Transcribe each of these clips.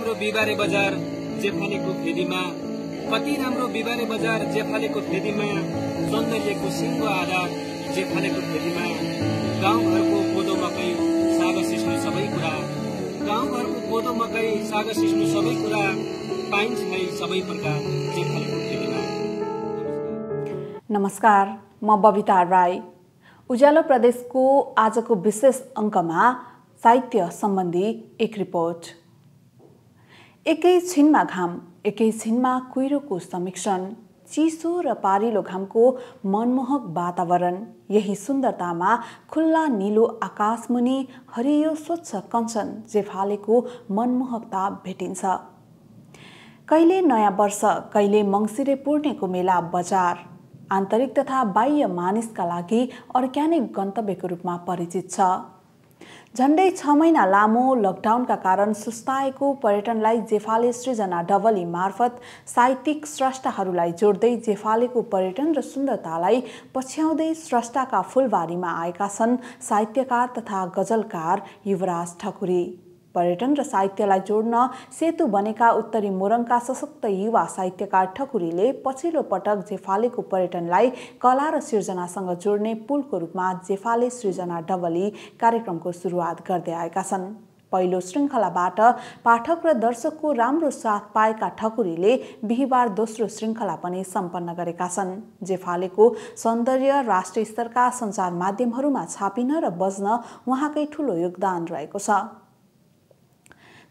राम्रो बिहिबारे बजार जेफालेको फेदीमा कति राम्रो बिहिबारे बजार जेफालेको फेदीमा सौन्दर्यको सिङ्गो आधार जेफालेको फेदीमा। गाउँघरको कोदो मकै साग सिस्नु सबै कुरा। गाउँघरको कोदो मकै साग सिस्नु सबै कुरा पाइन्छ है सबै प्रकार जेफालेको फेदीमा। नमस्कार म बबिता राई। उज्यालो प्रदेशको आजको विशेष अङ्कमा साहित्य सम्बन्धी एक रिपोर्ट। एकैछिनमा घाम एकैछिनमा कुहिरोको समीक्षण चिसो र पारिलो घामको मनमोहक वातावरण यही सुन्दरतामा खुल्ला निलो आकाशमुनि हरियो स्वच्छ कञ्चन जेफालेको मनमोहकता भेटिन्छ। कहिले नयाँ वर्ष कहिले मङ्सिरे पूर्णेको मेला बजार आन्तरिक तथा बाह्य मानिसका लागि अर्ग्यानिक गन्तव्यको रूपमा परिचित छ। झन्डै छ महिना लामो लकडाउनका कारण सुस्ताएको पर्यटनलाई जेफाले सृजना डबली मार्फत साहित्यिक स्रष्टाहरूलाई जोड्दै जेफालेको पर्यटन र सुन्दरतालाई पछ्याउँदै स्रष्टाका फुलबारीमा आएका छन् साहित्यकार तथा गजलकार युवराज ठकुरी। पर्यटन र साहित्यलाई जोड्न सेतु बनेका उत्तरी मोरङका सशक्त युवा साहित्यकार ठकुरीले पछिल्लो पटक जेफालेको पर्यटनलाई कला र सिर्जनासँग जोड्ने पुलको रूपमा जेफाले सृजना डबली कार्यक्रमको सुरुवात गर्दै आएका छन्। पहिलो श्रृङ्खलाबाट पाठक र दर्शकको राम्रो साथ पाएका ठकुरीले बिहिबार दोस्रो श्रृङ्खला पनि सम्पन्न गरेका छन्। जेफालेको सौन्दर्य राष्ट्रिय स्तरका सञ्चार माध्यमहरूमा छापिन र बज्न उहाँकै ठुलो योगदान रहेको छ।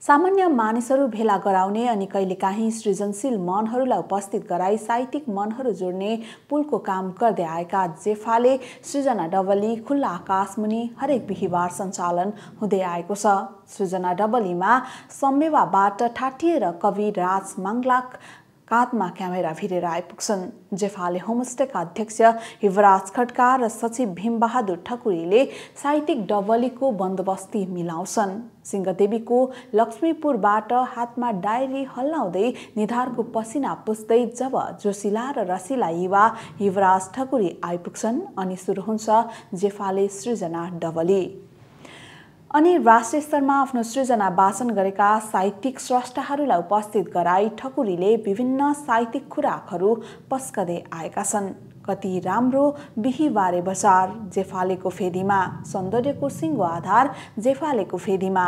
सामान्य मानिसहरू भेला गराउने अनि कहिलेकाहीँ सृजनशील मनहरूलाई उपस्थित गराई साहित्यिक मनहरू जोड्ने पुलको काम गर्दै आएका जेफाले सृजना डबली खुल्ला आकाशमुनि हरेक बिहिबार सञ्चालन हुँदै आएको छ। सृजना डबलीमा सम्मेवाबाट ठाटिएर कवि राज माङ्लाक काँधमा क्यामेरा भिरेर आइपुग्छन् जेफाले होमस्टेका अध्यक्ष युवराज खड्का र सचिव भीमबहादुर ठकुरीले साहित्यिक डबलीको बन्दोबस्ती मिलाउँछन्। सिंहदेवीको लक्ष्मीपुरबाट हातमा डायरी हल्लाउँदै निधारको पसिना पुस्दै जब जोसिला र रसिला युवा युवराज ठकुरी आइपुग्छन् अनि सुरु हुन्छ जेफाले सृजना डबली। अनि राष्ट्रिय स्तरमा आफ्नो सृजना वाचन गरेका साहित्यिक स्रष्टाहरूलाई उपस्थित गराई ठकुरीले विभिन्न साहित्यिक खुराकहरू पस्कदै आएका छन्। कति राम्रो बिहिबारे बजार जेफालेको फेदीमा सौन्दर्यको सिङ्गो आधार जेफालेको फेदीमा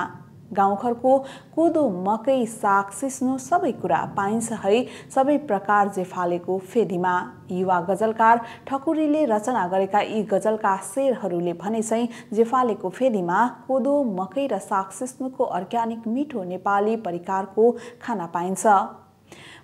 गाउँघरको कोदो मकै साग सिस्नो सबै कुरा पाइन्छ है। सबै प्रकार जेफालेको फेदीमा युवा गजलकार ठकुरीले रचना गरेका यी गजलका शेरहरूले भने चाहिँ जेफालेको फेदीमा कोदो मकै र साग सिस्नुको अर्ग्यानिक मिठो नेपाली परिकारको खाना पाइन्छ।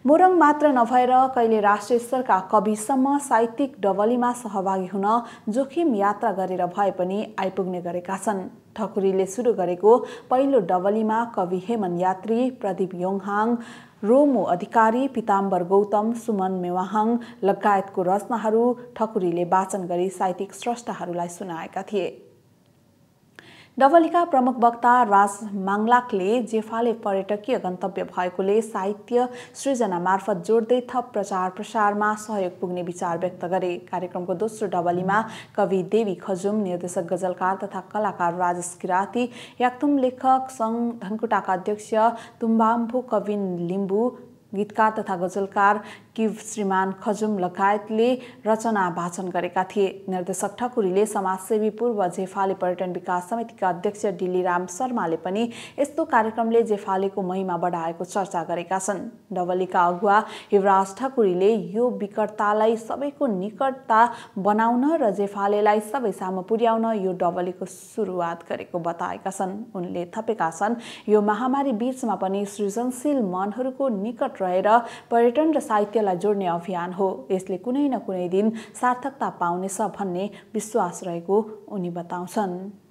मोरङ मात्र नभएर कहिले राष्ट्रिय स्तरका कविसम्म साहित्यिक डबलीमा सहभागी हुन जोखिम यात्रा गरेर भए पनि आइपुग्ने गरेका छन्। ठकुरीले सुरु गरेको पहिलो डबलीमा कवि हेमन यात्री प्रदीप योङहाङ रोमो अधिकारी पिताम्बर गौतम सुमन मेवाहाङ लगायतको रचनाहरू ठकुरीले वाचन गरी साहित्यिक स्रष्टाहरूलाई सुनाएका थिए। डबलीका प्रमुख वक्ता राज माङ्लाकले जेफाले पर्यटकीय गन्तव्य भएकोले साहित्य सृजना मार्फत जोड्दै थप प्रचार प्रसारमा सहयोग पुग्ने विचार व्यक्त गरे। कार्यक्रमको दोस्रो डबलीमा कवि देवी खजुम निर्देशक गजलकार तथा कलाकार राजेश किराती याक्थुम लेखक सङ्घ धनकुटाका अध्यक्ष तुम्बाम्फु कविन लिम्बू गीतकार तथा गजलकार किव श्रीमान खजुम लगायतले रचना वाचन गरेका थिए। निर्देशक ठकुरीले समाजसेवी पूर्व जेफाले पर्यटन विकास समितिका अध्यक्ष डिल्लीराम शर्माले पनि यस्तो कार्यक्रमले जेफालेको महिमा बढाएको चर्चा गरेका छन्। डबलीका अगुवा युवराज ठकुरीले यो विकटतालाई सबैको निकटता बनाउन र जेफालेलाई सबै सामु पुर्याउन यो डबलीको सुरुवात गरेको बताएका छन्। उनले थपेका छन् यो महामारी बीचमा पनि सृजनशील मनहरूको निकट रहेर पर्यटन र साहित्य सबैलाई जोड्ने अभियान हो। यसले कुनै न कुनै दिन सार्थकता पाउनेछ भन्ने विश्वास रहेको उनी बताउँछन्।